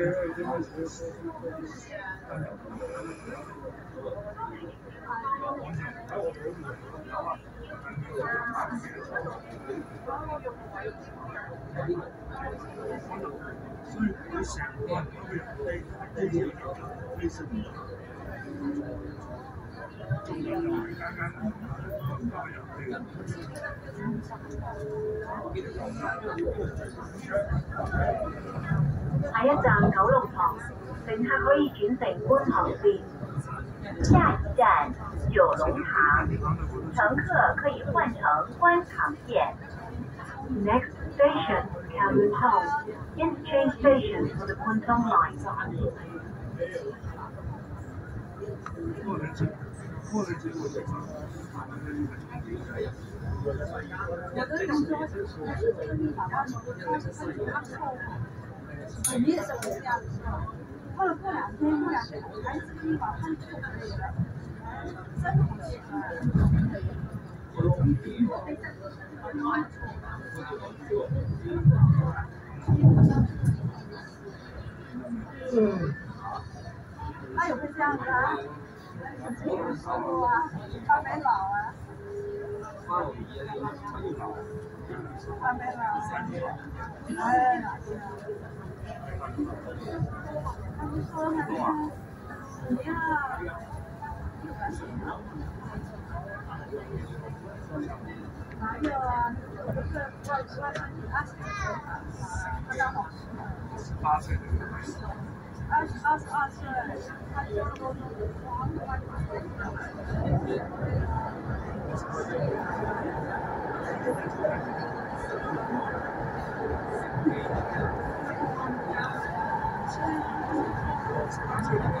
所以你成個人都會低低啲嘅，非常唔同。仲有就係間間唔同加入嘅。下一站九龍塘，乘客可以轉乘觀塘線。下一站九龍塘，乘客可以換乘觀塘線。Next station, Kowloon Town. Interchange station for the Kwun Tong line. 过了过两天，过两天还是立法判错误的，真好奇怪。嗯。他有会这样的啊？哦啊，他没老啊。他没老。哎。他们说那个，你要。哪有啊？不是外外甥女二十几岁，他刚好是。八岁。二十二十二岁，他交了高中，Yeah.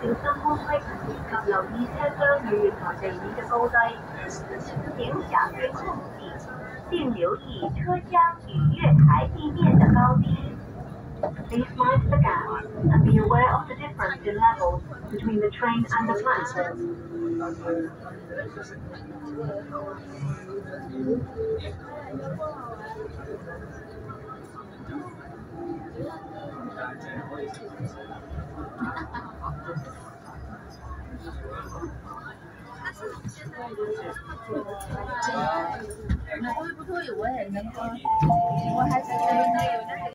小心空隙及留意车厢与月台地面嘅高低，请小心空隙，并留意车厢与月台地面嘅高低。Please mind the gap and be aware of the difference in levels between the train and the platform. 我也不会我也能喝，我还是可以的。